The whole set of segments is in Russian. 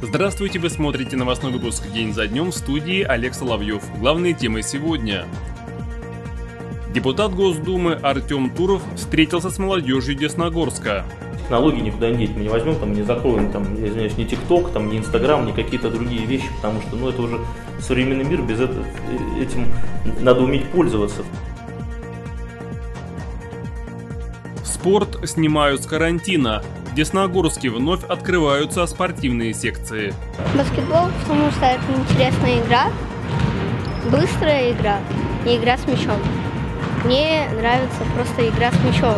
Здравствуйте, вы смотрите новостной выпуск «День за днем» в студии Олег Соловьев. Главные темы сегодня. Депутат Госдумы Артем Туров встретился с молодежью Десногорска. Технологии никуда не деть, мы не возьмем, там, не закроем, там, извиняюсь, ни ТикТок, там, ни Инстаграм, ни какие-то другие вещи, потому что, ну, это уже современный мир, без этого, этим надо уметь пользоваться. Спорт снимают с карантина. Десногорске вновь открываются спортивные секции. Баскетбол, потому что это интересная игра, быстрая игра и игра с мячом. Мне нравится просто игра с мячом.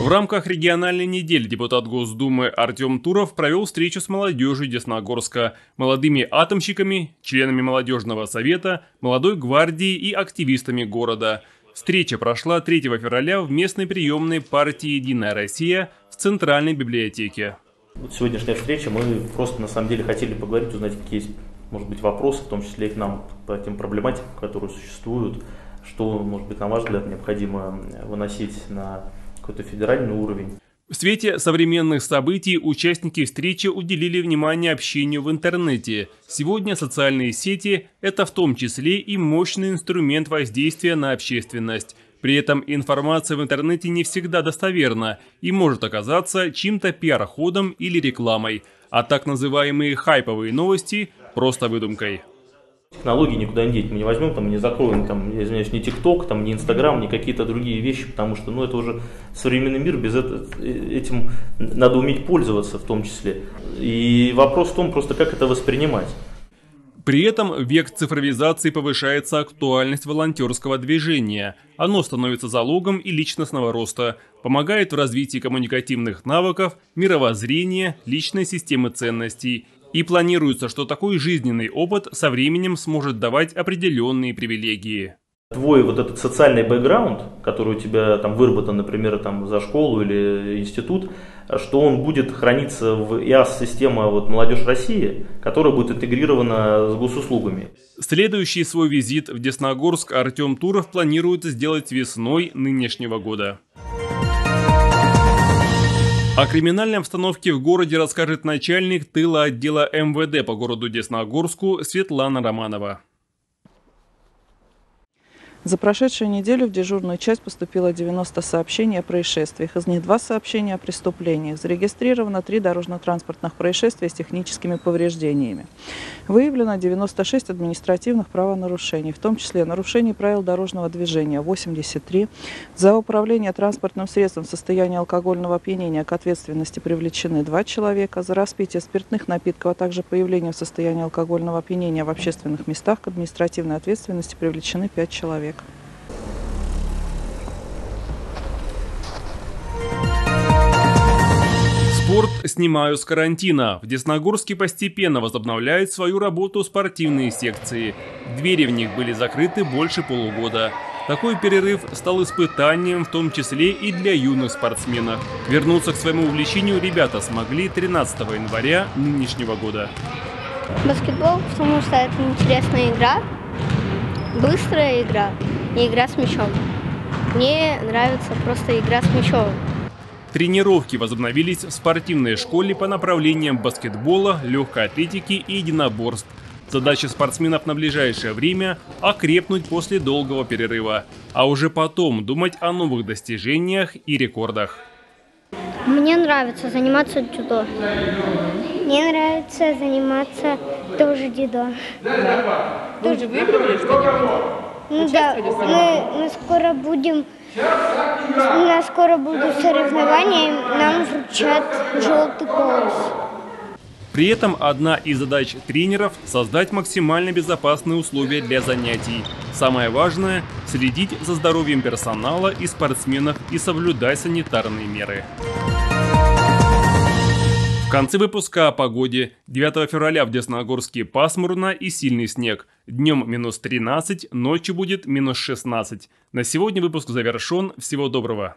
В рамках региональной недели депутат Госдумы Артем Туров провел встречу с молодежью Десногорска, молодыми атомщиками, членами молодежного совета, молодой гвардии и активистами города. Встреча прошла 3 февраля в местной приемной партии «Единая Россия» в Центральной библиотеке. Вот сегодняшняя встреча, мы просто на самом деле хотели поговорить, узнать, какие есть, может быть, вопросы, в том числе и к нам, по тем проблематикам, которые существуют, что, может быть, на ваш взгляд, необходимо выносить на какой-то федеральный уровень. В свете современных событий участники встречи уделили внимание общению в интернете. Сегодня социальные сети – это в том числе и мощный инструмент воздействия на общественность. При этом информация в интернете не всегда достоверна и может оказаться чьим-то пиар-ходом или рекламой, а так называемые хайповые новости – просто выдумкой. Технологии никуда не деть, мы не возьмем, там, не закроем, там, я извиняюсь, ни ТикТок, там, ни Инстаграм, ни какие-то другие вещи, потому что, ну, это уже современный мир, без этого, этим надо уметь пользоваться в том числе. И вопрос в том просто, как это воспринимать. При этом век цифровизации повышается актуальность волонтерского движения. Оно становится залогом и личностного роста, помогает в развитии коммуникативных навыков, мировоззрения, личной системы ценностей – и планируется, что такой жизненный опыт со временем сможет давать определенные привилегии. Твой вот этот социальный бэкграунд, который у тебя там выработан, например, там за школу или институт, что он будет храниться в ИАС-система вот «Молодежь России», которая будет интегрирована с госуслугами. Следующий свой визит в Десногорск Артем Туров планирует сделать весной нынешнего года. О криминальной обстановке в городе расскажет начальник тыла отдела МВД по городу Десногорску Светлана Романова. За прошедшую неделю в дежурную часть поступило 90 сообщений о происшествиях. Из них два сообщения о преступлениях. Зарегистрировано три дорожно-транспортных происшествия с техническими повреждениями. Выявлено 96 административных правонарушений, в том числе нарушений правил дорожного движения 83. За управление транспортным средством в состоянии алкогольного опьянения к ответственности привлечены два человека. За распитие спиртных напитков, а также появление в состоянии алкогольного опьянения в общественных местах к административной ответственности привлечены пять человек. Спорт снимаю с карантина. В Десногорске постепенно возобновляют свою работу спортивные секции. Двери в них были закрыты больше полугода. Такой перерыв стал испытанием, в том числе и для юных спортсменов. Вернуться к своему увлечению ребята смогли 13 января нынешнего года. Баскетбол, потому что это интересная игра, быстрая игра и игра с мячом. Мне нравится просто игра с мячом. Тренировки возобновились в спортивной школе по направлениям баскетбола, легкой атлетики и единоборств. Задача спортсменов на ближайшее время – окрепнуть после долгого перерыва, а уже потом думать о новых достижениях и рекордах. Мне нравится заниматься дзюдо. Мне нравится заниматься тоже дзюдо. Вы уже выигрывали что-нибудь? Ну да, мы, мы скоро будем у нас скоро будут соревнования, нам вручат желтый пояс. При этом одна из задач тренеров – создать максимально безопасные условия для занятий. Самое важное – следить за здоровьем персонала и спортсменов и соблюдать санитарные меры. В конце выпуска о погоде. 9 февраля в Десногорске пасмурно и сильный снег. Днем минус 13, ночью будет минус 16. На сегодня выпуск завершен. Всего доброго.